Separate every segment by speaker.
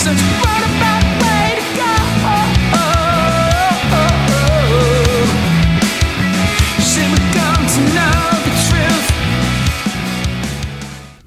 Speaker 1: Such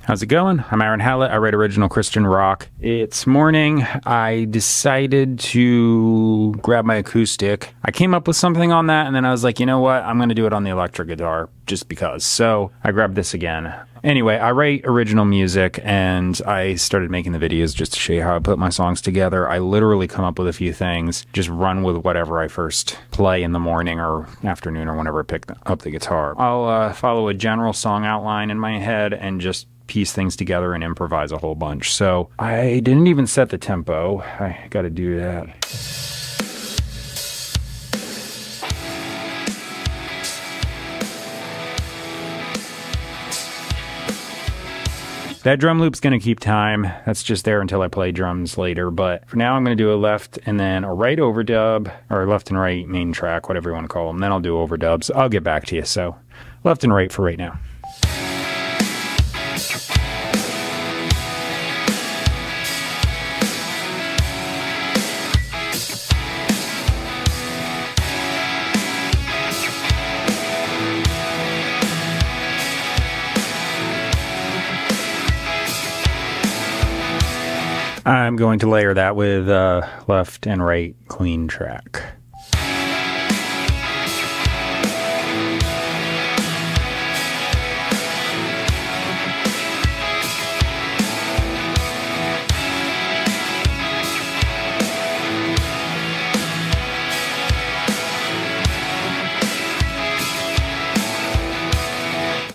Speaker 2: How's it going? I'm Aaron Hallett. I write original Christian rock. It's morning. I decided to grab my acoustic. I came up with something on that, and then I was like, you know what? I'm going to do it on the electric guitar just because. So I grabbed this again. Anyway, I write original music and I started making the videos just to show you how I put my songs together. I literally come up with a few things, just run with whatever I first play in the morning or afternoon or whenever I pick up the guitar. I'll uh, follow a general song outline in my head and just piece things together and improvise a whole bunch. So I didn't even set the tempo. I got to do that. That drum loop's going to keep time. That's just there until I play drums later. But for now, I'm going to do a left and then a right overdub, or left and right main track, whatever you want to call them. Then I'll do overdubs. I'll get back to you. So left and right for right now. I'm going to layer that with uh, left and right clean track.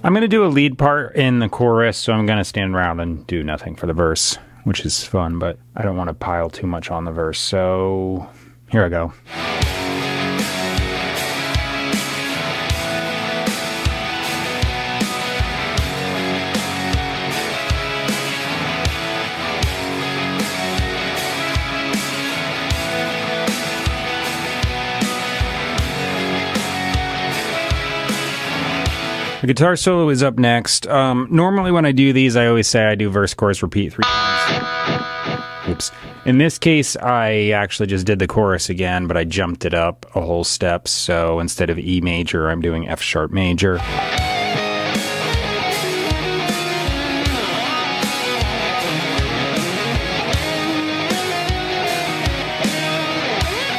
Speaker 2: I'm going to do a lead part in the chorus, so I'm going to stand around and do nothing for the verse, which is fun, but I don't want to pile too much on the verse. So here I go. Guitar solo is up next. Um, normally, when I do these, I always say I do verse, chorus, repeat three times. Oops. In this case, I actually just did the chorus again, but I jumped it up a whole step. So instead of E major, I'm doing F sharp major.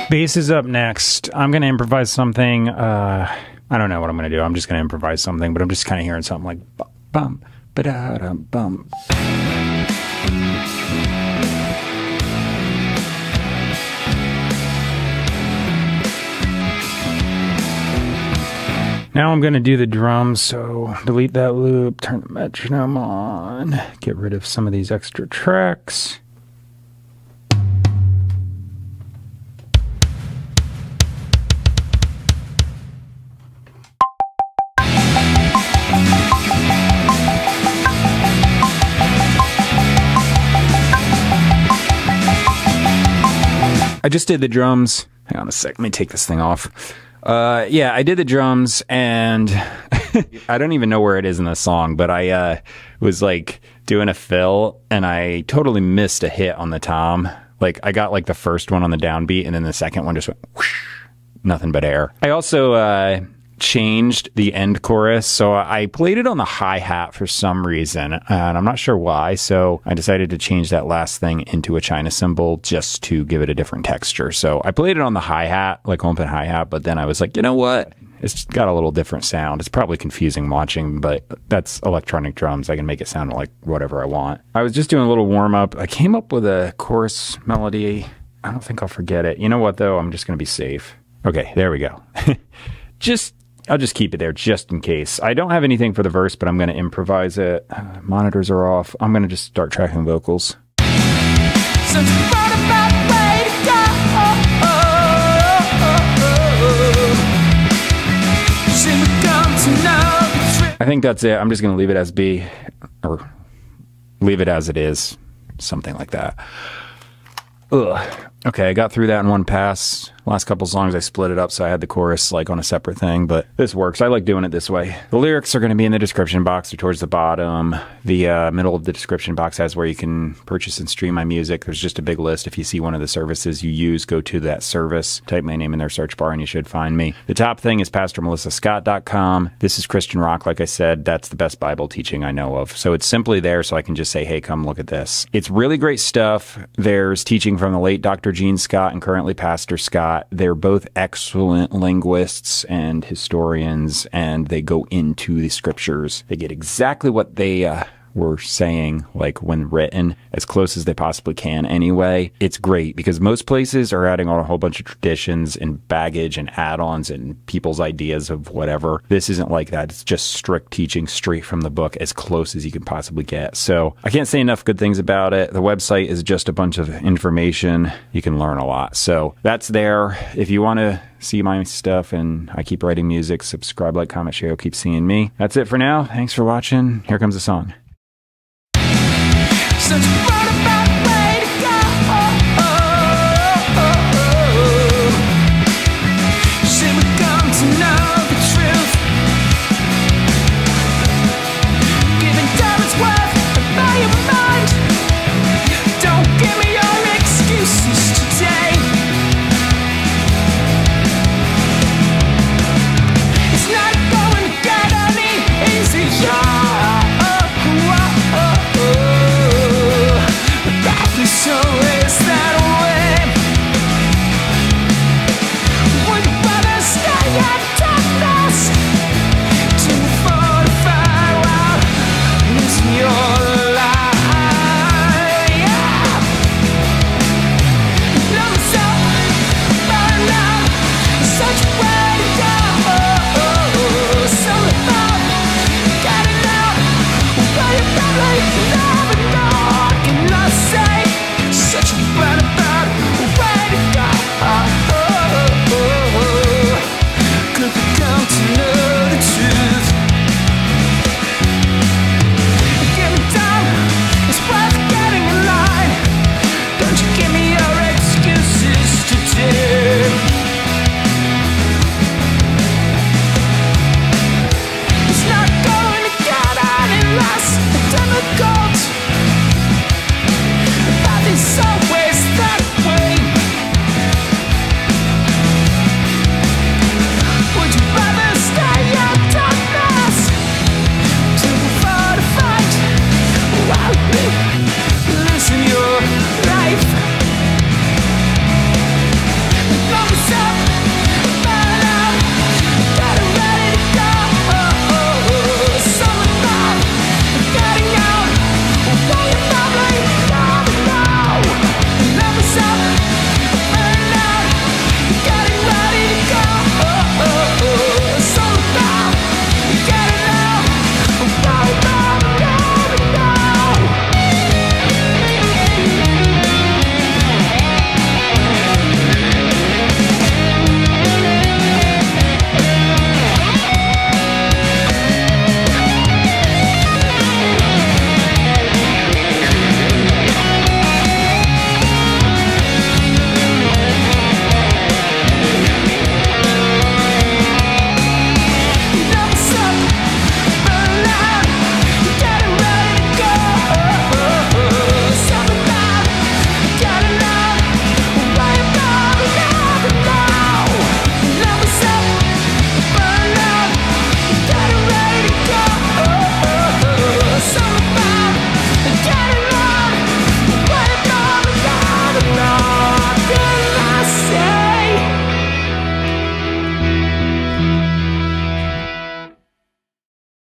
Speaker 2: Bass is up next. I'm going to improvise something. Uh, I don't know what I'm going to do. I'm just going to improvise something, but I'm just kind of hearing something like bum, bum, ba-da-dum, bum. Now I'm going to do the drums, so delete that loop, turn the metronome on, get rid of some of these extra tracks. I just did the drums. Hang on a sec. Let me take this thing off. Uh, yeah, I did the drums, and I don't even know where it is in the song, but I uh, was like doing a fill, and I totally missed a hit on the tom. Like I got like the first one on the downbeat, and then the second one just went whoosh, nothing but air. I also uh, changed the end chorus, so I played it on the hi hat for some reason, and I'm not sure why. So I decided to change that last thing into a China cymbal just to give it a different texture. So I played it on the hi hat, like open hi hat, but then I was like, you know what? It's got a little different sound. It's probably confusing watching, but that's electronic drums. I can make it sound like whatever I want. I was just doing a little warm up. I came up with a chorus melody. I don't think I'll forget it. You know what, though? I'm just going to be safe. Okay, there we go. just I'll just keep it there just in case. I don't have anything for the verse, but I'm going to improvise it. Uh, monitors are off. I'm going to just start tracking vocals.
Speaker 1: Such a roundabout way to go. Should we come to know the truth?
Speaker 2: I think that's it. I'm just going to leave it as B or leave it as it is. Something like that. Ugh. Okay, I got through that in one pass. Last couple songs I split it up so I had the chorus like on a separate thing, but this works. I like doing it this way. The lyrics are going to be in the description box or towards the bottom. The uh, middle of the description box has where you can purchase and stream my music. There's just a big list. If you see one of the services you use, go to that service, type my name in their search bar, and you should find me. The top thing is PastorMelissaScott.com. This is Christian rock. Like I said, that's the best Bible teaching I know of. So it's simply there so I can just say, hey, come look at this. It's really great stuff. There's teaching from the late Dr. Gene Scott and currently Pastor Scott. They're both excellent linguists and historians, and they go into the scriptures. They get exactly what they uh, were saying, like when written, as close as they possibly can anyway. It's great because most places are adding on a whole bunch of traditions and baggage and add ons and people's ideas of whatever. This isn't like that. It's just strict teaching straight from the book as close as you can possibly get. So I can't say enough good things about it. The website is just a bunch of information. You can learn a lot. So that's there. If you want to see my stuff and I keep writing music, subscribe, like, comment, share, keep seeing me. That's it for now. Thanks for watching. Here comes the song.
Speaker 1: Since